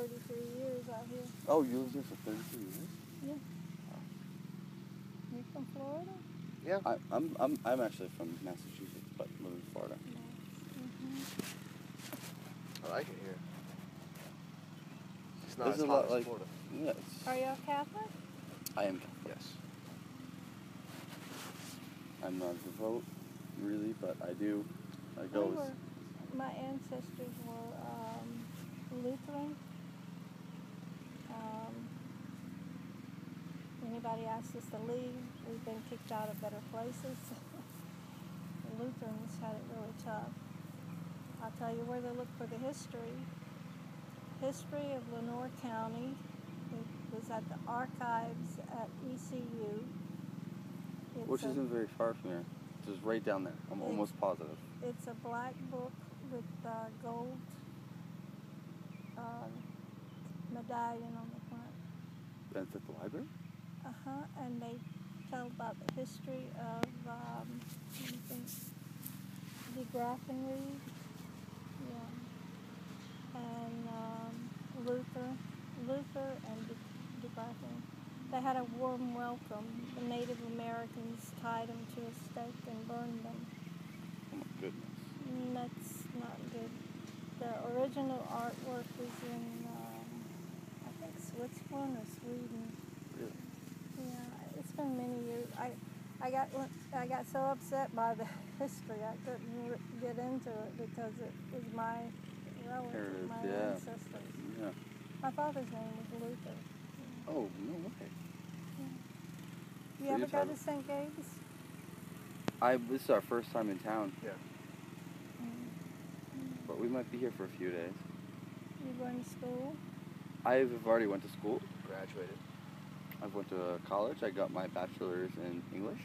33 years out here. Oh, you lived here for 33 years? Yeah. You from Florida? Yeah. I, I'm, I'm, I'm actually from Massachusetts, but live in Florida. Mm-hmm. I like it here. It's not There's as a hot lot as like- Florida. Yes. Are you a Catholic? I am Catholic. Yes. I'm not devout, really, but I do. I We go. were, as- my ancestors were um, Lutheran. Um, anybody asks us to leave, we've been kicked out of better places. the Lutherans had it really tough. I'll tell you where to look for the history. History of Lenoir County. It was at the archives at ECU. It's which isn't very far from here. It's just right down there. I'm almost positive. It's a black book with uh, gold uh, medallion on the front. It's at the library? Uh huh. And they tell about the history of um, let me think, de Graffenried. Yeah. And um, Luther, Luther and de, de Graffenried. They had a warm welcome. The Native Americans tied them to a stake and burned them. Oh my goodness. Mm, That's not good. The original artwork is in, um, I think, Switzerland or Sweden. Really? Yeah, it's been many years. I, I got I got so upset by the history I couldn't r- get into it because it was my relative, my yeah. ancestors. Yeah. My father's name was Luther. Oh, no way. You So ever you're go to St. Gabe's? I, this is our first time in town, Yeah. Mm-hmm. but we might be here for a few days. You going to school? I've already went to school. Graduated. I've went to college. I got my bachelor's in English,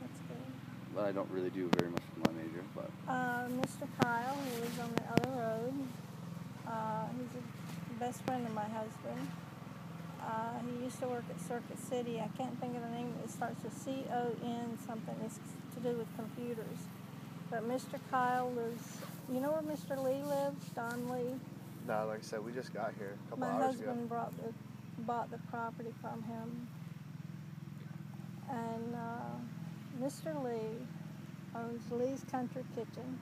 That's good. but I don't really do very much with my major. But Uh, Mr. Kyle, who lives on the other road, uh, he's a best friend of my husband. Uh, he used to work at Circuit City. I can't think of the name. It starts with C O N something. It's to do with computers. But Mr. Kyle lives. You know where Mr. Lee lives? Don Lee. No, like I said, we just got here a couple My hours ago. My husband brought the, bought the property from him. And uh, Mr. Lee owns Lee's Country Kitchen.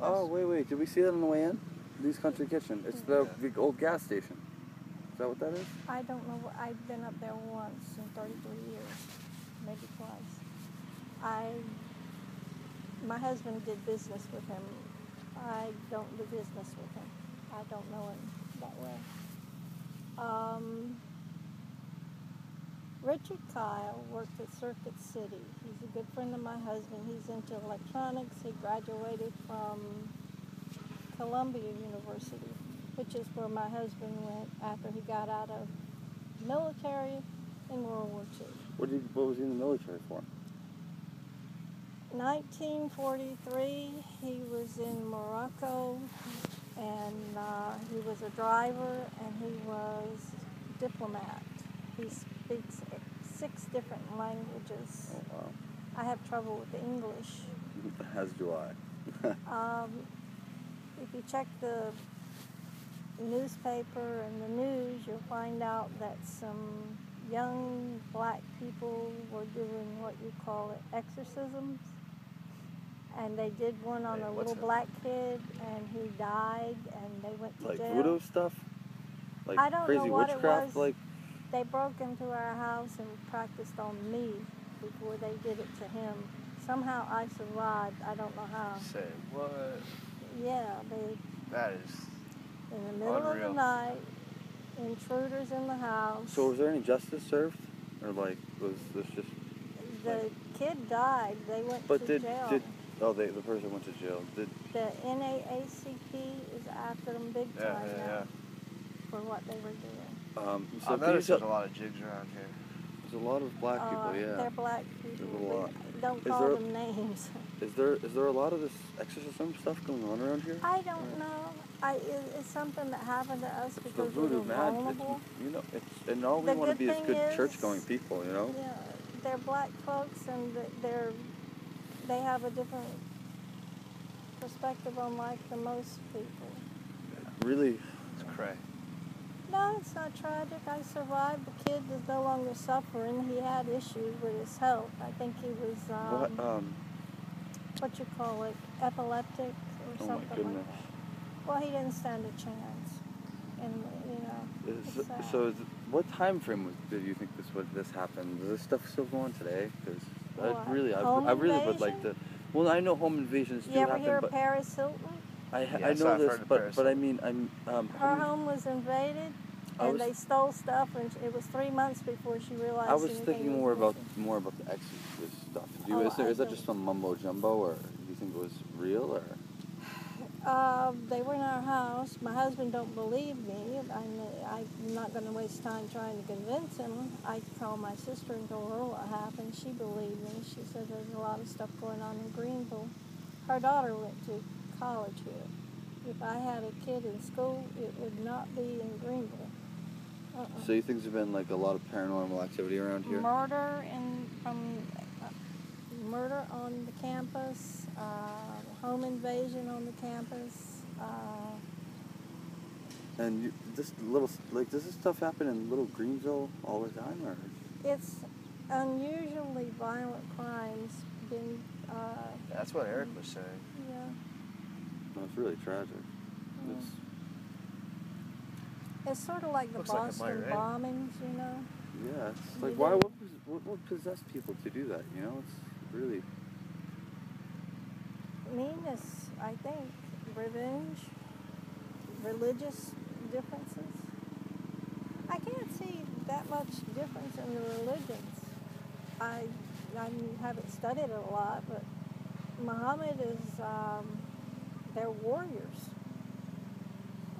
oh wait, wait, did we see that on the way in? Lee's Country Kitchen. It's the big old gas station. Is that what that is? I don't know. what- I've been up there once in 33 years, maybe twice. I, my husband did business with him. I don't do business with him. I don't know him that well. Um, Richard Kyle worked at Circuit City. He's a good friend of my husband. He's into electronics. He graduated from Columbia University, which is where my husband went after he got out of military in World War II. What did what was he in the military for? 1943, he was in Morocco, and uh, he was a driver, and he was diplomat. He speaks six different languages. Oh wow. I have trouble with the English. As do I. Um, if you check the newspaper and the news, you'll find out that some young black people were doing what you call it exorcisms. And they did one on Hey, a little that? black kid, and he died, and they went to like jail. voodoo stuff? Like I don't know crazy what it witchcraft? was. Like They broke into our house and practiced on me before they did it to him. Somehow I survived. I don't know how. Say what? Yeah, they That is. in the middle of the night, intruders in the house. so was there any justice served? Or like was this just the kid died. They went But to did jail. did oh they the person went to jail. Did the NAACP is after them big Yeah, time yeah, now yeah. For what they were doing. um so I've noticed there's a lot of jigs around here. there's a lot of black Uh, people, yeah. They're black people. There's a lot. Don't call there- them names. Is there is there a lot of this exorcism stuff going on around here? I don't know. I, it, it's something that happened to us It's because we voodoo were mad. vulnerable. It's, you know, it's and all we The want to be is good is- church going people, you know. Yeah, they're black folks and they're they have a different perspective on life than most people. Really, It's cray. No, it's not tragic. I survived. The kid is no longer suffering. He had issues with his health. I think he was um, what? Um. what you call it, epileptic or Oh my something like that. Well, he didn't stand a chance, and you know. Is, it's sad. so, is, what time frame was, did you think this would this happened? Is this stuff still going today? Because I really, I, I really would like invasion? to. Well, I know home invasions do you ever happen, hear of but Paris Hilton? I, ha- I know I've this, but but I mean, I'm um. Her home- home was invaded, I and was- they stole stuff, and it was three months before she realized. I was thinking was more about more about the exorcist stuff. Do you, Oh, is, there, is that just some mumbo jumbo, or do you think it was real, or? Uh, they were in our house. My husband don't believe me. I'm, I'm not going to waste time trying to convince him. I called my sister and told her what happened. She believed me. She said there's a lot of stuff going on in Greenville. Her daughter went to college here. If I had a kid in school, it would not be in Greenville. Uh-uh. So you think there's been like a lot of paranormal activity around here? Murder in from uh, murder on the campus, uh, home invasion on the campus. Uh, And you, this little like does this stuff happen in Little Greenville all the time, or? it's unusually violent crimes. Been uh, That's what Eric was saying. yeah. No, it's really tragic. Mm. It's, It's sort of like the Looks like a Boston minor, eh? bombings, you know. yeah, it's You like why didn't- what, what what possessed people to do that? You know, it's really Meanness, I think, revenge, religious differences. I can't see that much difference in the religions. I, I haven't studied it a lot, but Muhammad is, um, they're warriors.